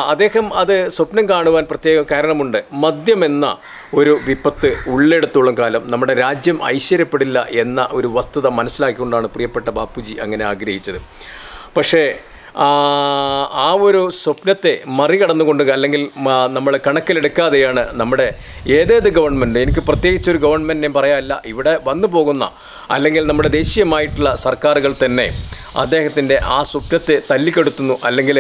അദ്ദേഹം അത് സ്വപ്നം കാണുവാൻ പ്രത്യേക കാരണമുണ്ട്. മദ്യം എന്ന ഒരു വിപത്ത് ഉള്ളിടത്തോളം കാലം നമ്മുടെ രാജ്യം ഐശ്വര്യപ്പെടില്ല എന്ന ഒരു വസ്തുത മനസ്സിലാക്കിക്കൊണ്ടാണ് പ്രിയപ്പെട്ട ബാപ്പുജി അങ്ങനെ ആഗ്രഹിച്ചത്. പക്ഷേ ആ, ഒരു സ്വപ്നത്തെ മറികടന്നുകൊണ്ട് അല്ലെങ്കിൽ നമ്മൾ കണക്കിലെടുക്കാതെയാണ് നമ്മുടെ ഏതേത് ഗവൺമെന്റ് എനിക്ക് പ്രത്യേകിച്ചൊരു ഗവൺമെന്റിനെ പറയാനല്ല ഇവിടെ വന്നു പോകുന്ന അല്ലെങ്കിൽ നമ്മുടെ ദേശീയമായിട്ടുള്ള സർക്കാരുകൾ തന്നെ അദ്ദേഹത്തിന്റെ ആ സ്വപ്നത്തെ തല്ലിക്കെടുത്തുന്നു. അല്ലെങ്കിൽ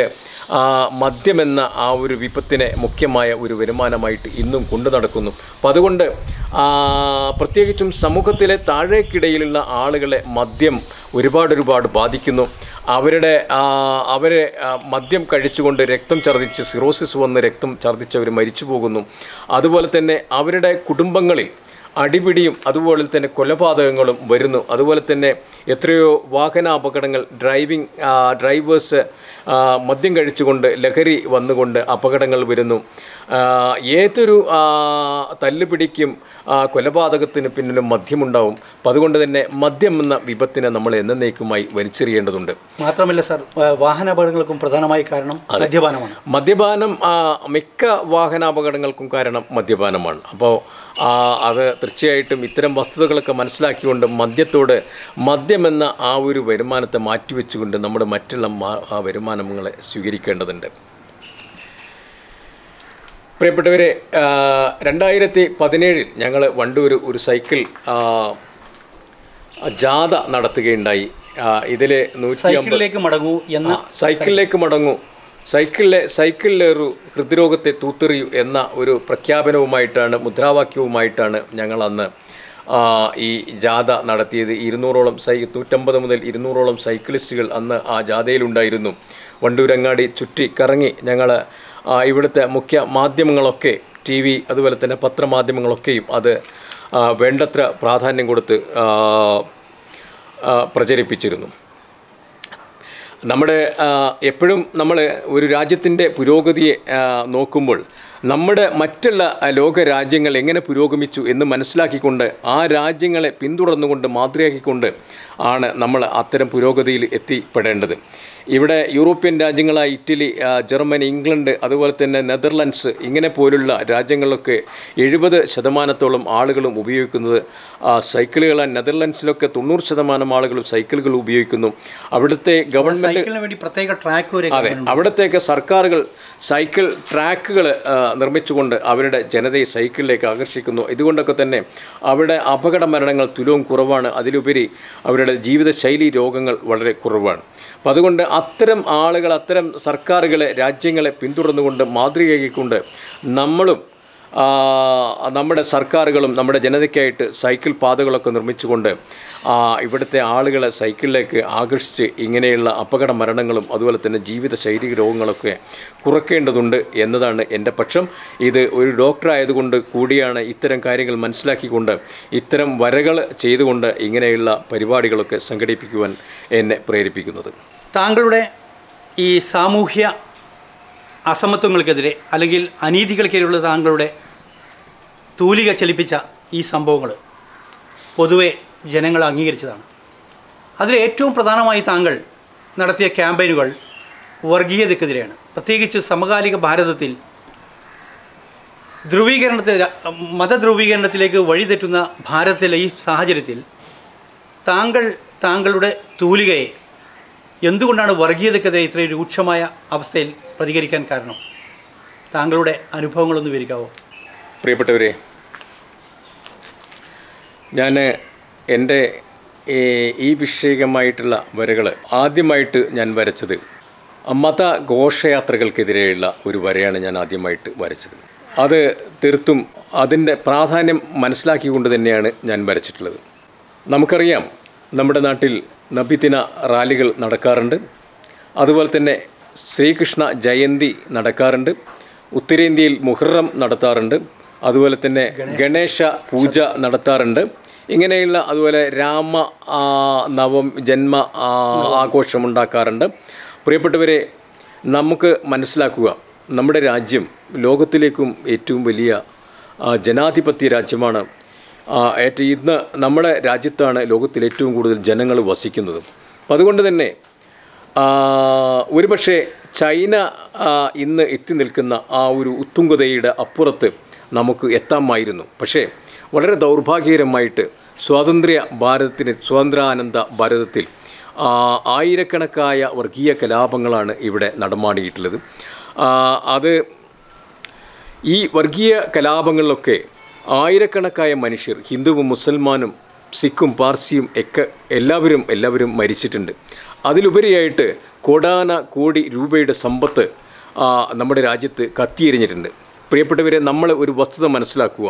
ആ മദ്യമെന്ന ആ ഒരു വിപത്തിനെ മുഖ്യമായ ഒരു വരുമാനമായിട്ട് ഇന്നും കൊണ്ടു നടക്കുന്നു. അപ്പം അതുകൊണ്ട് പ്രത്യേകിച്ചും സമൂഹത്തിലെ താഴേക്കിടയിലുള്ള ആളുകളെ മദ്യം ഒരുപാട് ഒരുപാട് ബാധിക്കുന്നു. അവരുടെ അവരെ മദ്യം കഴിച്ചുകൊണ്ട് രക്തം ഛർദ്ദിച്ച് സിറോസിസ് വന്ന് രക്തം ഛർദ്ദിച്ച് അവർ മരിച്ചു പോകുന്നു അതുപോലെ തന്നെ അവരുടെ കുടുംബങ്ങളിൽ അടിപിടിയും അതുപോലെ തന്നെ കൊലപാതകങ്ങളും വരുന്നു. അതുപോലെ തന്നെ എത്രയോ വാഹന അപകടങ്ങൾ ഡ്രൈവിംഗ് ഡ്രൈവേഴ്സ് മദ്യം കഴിച്ചുകൊണ്ട് ലഹരി വന്നുകൊണ്ട് അപകടങ്ങൾ വരുന്നു. ഏതൊരു തല്ലുപിടിക്കും കൊലപാതകത്തിന് പിന്നിലും മദ്യമുണ്ടാവും. അപ്പം അതുകൊണ്ട് തന്നെ മദ്യം എന്ന വിപത്തിനെ നമ്മൾ എന്നേക്കുമായി വലിച്ചെറിയേണ്ടതുണ്ട്. മാത്രമല്ല സാർ വാഹനാപകടങ്ങൾക്കും പ്രധാനമായി കാരണം മദ്യപാനമാണ്. മദ്യപാനം മിക്ക വാഹനാപകടങ്ങൾക്കും കാരണം മദ്യപാനമാണ്. അപ്പോൾ അത് തീർച്ചയായിട്ടും ഇത്തരം വസ്തുതകളൊക്കെ മനസ്സിലാക്കിക്കൊണ്ട് മദ്യത്തോട് മദ്യമെന്ന ആ ഒരു വരുമാനത്തെ മാറ്റിവെച്ചുകൊണ്ട് നമ്മുടെ മറ്റുള്ള വരുമാനങ്ങളെ സ്വീകരിക്കേണ്ടതുണ്ട്. പ്രിയപ്പെട്ടവരെ രണ്ടായിരത്തി പതിനേഴിൽ ഞങ്ങൾ വണ്ടൂർ ഒരു സൈക്കിൾ ജാഥ നടത്തുകയുണ്ടായി. ഇതിൽ സൈക്കിളിലേക്ക് മടങ്ങൂ എന്ന സൈക്കിളിലേക്ക് മടങ്ങൂ. സൈക്കിളിലെ സൈക്കിളിലേറു ഹൃദ്രോഗത്തെ തൂത്തെറിയൂ എന്ന ഒരു പ്രഖ്യാപനവുമായിട്ടാണ് മുദ്രാവാക്യവുമായിട്ടാണ് ഞങ്ങൾ അന്ന് ഈ ജാഥ നടത്തിയത്. ഇരുന്നൂറോളം സൈ നൂറ്റമ്പത് മുതൽ ഇരുന്നൂറോളം സൈക്കിളിസ്റ്റുകൾ അന്ന് ആ ജാഥയിലുണ്ടായിരുന്നു. വണ്ടൂരങ്ങാടി ചുറ്റി കറങ്ങി ഞങ്ങൾ ഇവിടുത്തെ മുഖ്യ മാധ്യമങ്ങളൊക്കെ ടി വി അതുപോലെ തന്നെ പത്രമാധ്യമങ്ങളൊക്കെയും അത് വേണ്ടത്ര പ്രാധാന്യം കൊടുത്ത് പ്രചരിപ്പിച്ചിരുന്നു. നമ്മുടെ എപ്പോഴും നമ്മൾ ഒരു രാജ്യത്തിന്റെ പുരോഗതിയെ നോക്കുമ്പോൾ നമ്മുടെ മറ്റുള്ള ലോക രാജ്യങ്ങൾ എങ്ങനെ പുരോഗമിച്ചു എന്ന് മനസ്സിലാക്കിക്കൊണ്ട് ആ രാജ്യങ്ങളെ പിന്തുടർന്നുകൊണ്ട് മാതൃകയാക്കിക്കൊണ്ട് ആണ് നമ്മൾ അത്തരം പുരോഗതിയിൽ എത്തിപ്പെടേണ്ടത്. ഇവിടെ യൂറോപ്യൻ രാജ്യങ്ങളായ ഇറ്റലി ജർമ്മനി ഇംഗ്ലണ്ട് അതുപോലെ തന്നെ നെതർലൻഡ്സ് ഇങ്ങനെ പോലുള്ള രാജ്യങ്ങളിലൊക്കെ എഴുപത് ശതമാനത്തോളം ആളുകളും ഉപയോഗിക്കുന്നത്. സൈക്കിളുകൾ സൈക്കിളുകളാണ് നെതർലൻഡ്സിലൊക്കെ തൊണ്ണൂറ് ശതമാനം ആളുകളും സൈക്കിളുകൾ ഉപയോഗിക്കുന്നു. അവിടുത്തെ ഗവൺമെന്റ് പ്രത്യേക ട്രാക്ക് അതെ അവിടത്തേക്ക് സർക്കാരുകൾ സൈക്കിൾ ട്രാക്കുകൾ നിർമ്മിച്ചുകൊണ്ട് അവരുടെ ജനതയെ സൈക്കിളിലേക്ക് ആകർഷിക്കുന്നു. ഇതുകൊണ്ടൊക്കെ തന്നെ അവിടെ അപകട മരണങ്ങൾ തുലവും കുറവാണ്. അതിലുപരി അവരുടെ ജീവിതശൈലി രോഗങ്ങൾ വളരെ കുറവാണ്. അപ്പം അതുകൊണ്ട് അത്തരം ആളുകൾ അത്തരം സർക്കാരുകളെ രാജ്യങ്ങളെ പിന്തുടർന്നുകൊണ്ട് മാതൃകയാക്കിക്കൊണ്ട് നമ്മളും നമ്മുടെ സർക്കാരുകളും നമ്മുടെ ജനതയ്ക്കായിട്ട് സൈക്കിൾ പാതകളൊക്കെ നിർമ്മിച്ചുകൊണ്ട് ഇവിടുത്തെ ആളുകളെ സൈക്കിളിലേക്ക് ആകർഷിച്ച് ഇങ്ങനെയുള്ള അപകട മരണങ്ങളും അതുപോലെ തന്നെ ജീവിത ശൈലിക രോഗങ്ങളൊക്കെ കുറയ്ക്കേണ്ടതുണ്ട് എന്നതാണ് എന്റെ പക്ഷം. ഇത് ഒരു ഡോക്ടറായതുകൊണ്ട് കൂടിയാണ് ഇത്തരം കാര്യങ്ങൾ മനസ്സിലാക്കിക്കൊണ്ട് ഇത്തരം വരകൾ ചെയ്തുകൊണ്ട് ഇങ്ങനെയുള്ള പരിപാടികളൊക്കെ സംഘടിപ്പിക്കുവാൻ എന്നെ പ്രേരിപ്പിക്കുന്നത്. താങ്കളുടെ ഈ സാമൂഹ്യ അസമത്വങ്ങൾക്കെതിരെ അല്ലെങ്കിൽ അനീതികൾക്കെതിരെയുള്ള താങ്കളുടെ തൂലിക ചലിപ്പിച്ച ഈ സംഭവങ്ങൾ പൊതുവെ ജനങ്ങൾ അംഗീകരിച്ചതാണ്. അതിൽ ഏറ്റവും പ്രധാനമായി താങ്കൾ നടത്തിയ ക്യാമ്പയിനുകൾ വർഗീയതയ്ക്കെതിരെയാണ്. പ്രത്യേകിച്ച് സമകാലിക ഭാരതത്തിൽ ധ്രുവീകരണത്തിൽ മതധ്രുവീകരണത്തിലേക്ക് വഴിതെറ്റുന്ന ഭാരതത്തിലെ ഈ സാഹചര്യത്തിൽ താങ്കൾ താങ്കളുടെ തൂലികയെ എന്തുകൊണ്ടാണ് വർഗീയതയ്ക്കെതിരെ ഇത്രയും രൂക്ഷമായ അവസ്ഥയിൽ പ്രതികരിക്കാൻ കാരണം? താങ്കളുടെ അനുഭവങ്ങളൊന്ന് വിവരിക്കാവോ? പ്രിയപ്പെട്ടവരെ ഞാൻ എന്റെ ഈ വിഷയകമായിട്ടുള്ള വരകൾ ആദ്യമായിട്ട് ഞാൻ വരച്ചത് മത ഘോഷയാത്രകൾക്കെതിരെയുള്ള ഒരു വരയാണ് ഞാൻ ആദ്യമായിട്ട് വരച്ചത്. അത് തീർത്തും അതിന്റെ പ്രാധാന്യം മനസ്സിലാക്കിക്കൊണ്ട് തന്നെയാണ് ഞാൻ വരച്ചിട്ടുള്ളത്. നമുക്കറിയാം നമ്മുടെ നാട്ടിൽ നബിദിന റാലികൾ നടക്കാറുണ്ട്. അതുപോലെ തന്നെ ശ്രീകൃഷ്ണ ജയന്തി നടക്കാറുണ്ട്. ഉത്തരേന്ത്യയിൽ മുഹറം നടത്താറുണ്ട്. അതുപോലെ തന്നെ ഗണേശ പൂജ നടത്താറുണ്ട്. ഇങ്ങനെയുള്ള അതുപോലെ രാമ നവം ജന്മ ആഘോഷമുണ്ടാക്കാറുണ്ട് പ്രിയപ്പെട്ടവരെ നമുക്ക് മനസ്സിലാക്കുക നമ്മുടെ രാജ്യം ലോകത്തിലേക്കും ഏറ്റവും വലിയ ജനാധിപത്യ രാജ്യമാണ് ഏറ്റവും ഇന്ന് നമ്മുടെ രാജ്യത്താണ് ലോകത്തിൽ ഏറ്റവും കൂടുതൽ ജനങ്ങൾ വസിക്കുന്നത്. അപ്പം അതുകൊണ്ട് തന്നെ ഒരുപക്ഷെ ചൈന ഇന്ന് എത്തി നിൽക്കുന്ന ആ ഒരു ഉത്തുംഗതയുടെ അപ്പുറത്ത് നമുക്ക് എത്താമായിരുന്നു. പക്ഷേ വളരെ ദൗർഭാഗ്യകരമായിട്ട് സ്വാതന്ത്ര്യ ഭാരതത്തിന് സ്വാതന്ത്ര്യാനന്ദ ഭാരതത്തിൽ ആയിരക്കണക്കായ വർഗീയ കലാപങ്ങളാണ് ഇവിടെ നടമാടിയിട്ടുള്ളത്. അത് ഈ വർഗീയ കലാപങ്ങളിലൊക്കെ ആയിരക്കണക്കായ മനുഷ്യർ ഹിന്ദുവും മുസൽമാനും സിഖും പാർസിയും ഒക്കെ എല്ലാവരും എല്ലാവരും മരിച്ചിട്ടുണ്ട്. അതിലുപരിയായിട്ട് കോടാന കോടി രൂപയുടെ സമ്പത്ത് നമ്മുടെ രാജ്യത്ത് കത്തിയെരിഞ്ഞിട്ടുണ്ട്. പ്രിയപ്പെട്ടവരെ നമ്മൾ ഒരു വസ്തുത മനസ്സിലാക്കുക.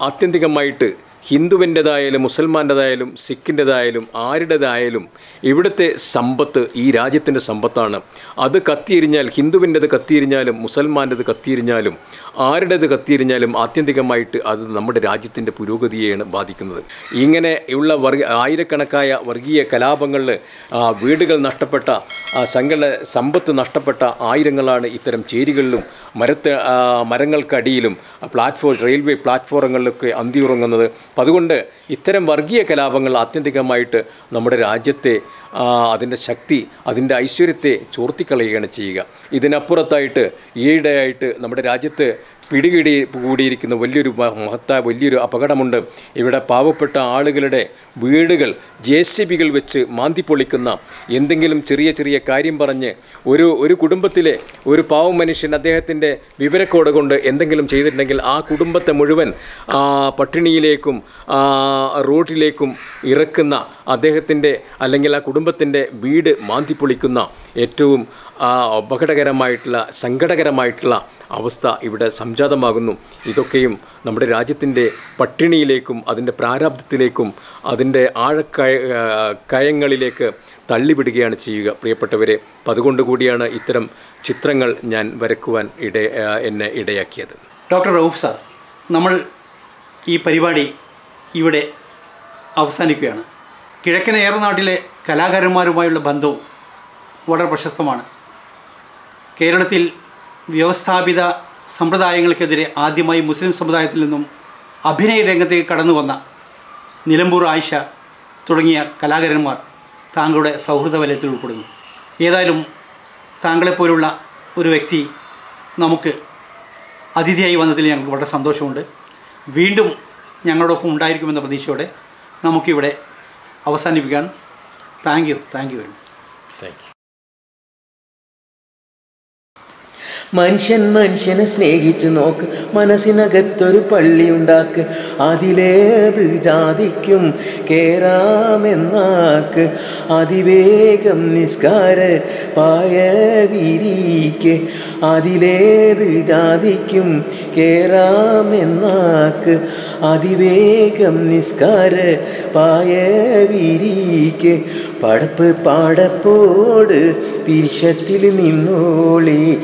ആത്യന്തികമായിട്ട് ഹിന്ദുവിന്റെതായാലും മുസൽമാന്റെതായാലും സിഖിന്റെതായാലും ആരുടേതായാലും ഇവിടുത്തെ സമ്പത്ത് ഈ രാജ്യത്തിന്റെ സമ്പത്താണ്. അത് കത്തിയെരിഞ്ഞാൽ ഹിന്ദുവിന്റെത് കത്തിയെരിഞ്ഞാലും മുസൽമാന്റെത് കത്തിയെരിഞ്ഞാലും ആരുടേത് കത്തിയെരിഞ്ഞാലും ആത്യന്തികമായിട്ട് അത് നമ്മുടെ രാജ്യത്തിന്റെ പുരോഗതിയെയാണ് ബാധിക്കുന്നത്. ഇങ്ങനെ ഉള്ള വർഗ ആയിരക്കണക്കായ വർഗീയ കലാപങ്ങളിൽ വീടുകൾ നഷ്ടപ്പെട്ട സംഘടന സമ്പത്ത് നഷ്ടപ്പെട്ട ആയിരങ്ങളാണ് ഇത്തരം ചേരികളിലും മരത്തെ മരങ്ങൾക്കടിയിലും പ്ലാറ്റ്ഫോം റെയിൽവേ പ്ലാറ്റ്ഫോമുകളിലൊക്കെ അന്തിയുറങ്ങുന്നത്. അപ്പം അതുകൊണ്ട് ഇത്തരം വർഗീയ കലാപങ്ങൾ ആത്യന്തികമായിട്ട് നമ്മുടെ രാജ്യത്തെ അതിന്റെ ശക്തി അതിന്റെ ഐശ്വര്യത്തെ ചോർത്തിക്കളയുകയാണ് ചെയ്യുക. ഇതിനപ്പുറത്തായിട്ട് ഈയിടെയായിട്ട് നമ്മുടെ രാജ്യത്ത് പിടികിടി കൂടിയിരിക്കുന്ന വലിയൊരു മഹത്തായ വലിയൊരു അപകടമുണ്ട്. ഇവിടെ പാവപ്പെട്ട ആളുകളുടെ വീടുകൾ ജെ സി ബികൾ വെച്ച് മാന്തിപ്പൊളിക്കുന്ന എന്തെങ്കിലും ചെറിയ ചെറിയ കാര്യം പറഞ്ഞ് ഒരു ഒരു കുടുംബത്തിലെ ഒരു പാവം മനുഷ്യൻ അദ്ദേഹത്തിന്റെ വിവരക്കോട് കൊണ്ട് എന്തെങ്കിലും ചെയ്തിട്ടുണ്ടെങ്കിൽ ആ കുടുംബത്തെ മുഴുവൻ പട്ടിണിയിലേക്കും ആ, റോഡിലേക്കും ഇറക്കുന്ന അദ്ദേഹത്തിന്റെ അല്ലെങ്കിൽ ആ കുടുംബത്തിന്റെ വീട് മാന്തിപ്പൊളിക്കുന്ന ഏറ്റവും അപകടകരമായിട്ടുള്ള സങ്കടകരമായിട്ടുള്ള അവസ്ഥ ഇവിടെ സംജാതമാകുന്നു. ഇതൊക്കെയും നമ്മുടെ രാജ്യത്തിന്റെ പട്ടിണിയിലേക്കും അതിന്റെ പ്രാരാബ്ധത്തിലേക്കും അതിന്റെ ആഴക്കയ കയങ്ങളിലേക്ക് തള്ളിവിടുകയാണ് ചെയ്യുക. പ്രിയപ്പെട്ടവരെ അതുകൊണ്ട് കൂടിയാണ് ഇത്തരം ചിത്രങ്ങൾ ഞാൻ വരക്കുവാൻ ഇട എന്നെ ഇടയാക്കിയത്. ഡോക്ടർ റൌഫ് സാർ നമ്മൾ ഈ പരിപാടി ഇവിടെ അവസാനിക്കുകയാണ്. കിഴക്കൻ ഏറനാട്ടിലെ കലാകാരന്മാരുമായുള്ള ബന്ധവും വളരെ പ്രശസ്തമാണ്. കേരളത്തിൽ വ്യവസ്ഥാപിത സമ്പ്രദായങ്ങൾക്കെതിരെ ആദ്യമായി മുസ്ലിം സമുദായത്തിൽ നിന്നും അഭിനയ രംഗത്തേക്ക് കടന്നു വന്ന നിലമ്പൂർ ആയിഷ തുടങ്ങിയ കലാകാരന്മാർ താങ്കളുടെ സൗഹൃദ വലയത്തിൽ ഉൾപ്പെടുന്നു. ഏതായാലും താങ്കളെപ്പോലുള്ള ഒരു വ്യക്തി നമുക്ക് അതിഥിയായി വന്നതിൽ ഞങ്ങൾക്ക് വളരെ സന്തോഷമുണ്ട്. വീണ്ടും ഞങ്ങളോടൊപ്പം ഉണ്ടായിരിക്കുമെന്ന പ്രതീക്ഷയോടെ നമുക്കിവിടെ അവസാനിപ്പിക്കാൻ thank you. Thank you thank you മനുഷ്യൻ മനുഷ്യനെ സ്നേഹിച്ചു നോക്ക്. മനസ്സിനകത്തൊരു പള്ളിയുണ്ടാക്ക് അതിലേത് ജാതിക്കും കേറാമെന്നാക്ക്. അതിവേഗം നിസ്കാര പായ വിരിക്ക് അതിലേത് ജാതിക്കും കേറാമെന്നാക്ക്. അതിവേഗം നിസ്കാര പായ വിരിക്ക് പടപ്പ് പാടപ്പോട് പിരിശത്തിൽ നിന്നോളി.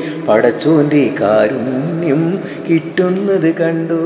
പടച്ചോന്റെ കാരുണ്യം കിട്ടുന്നത് കണ്ടു.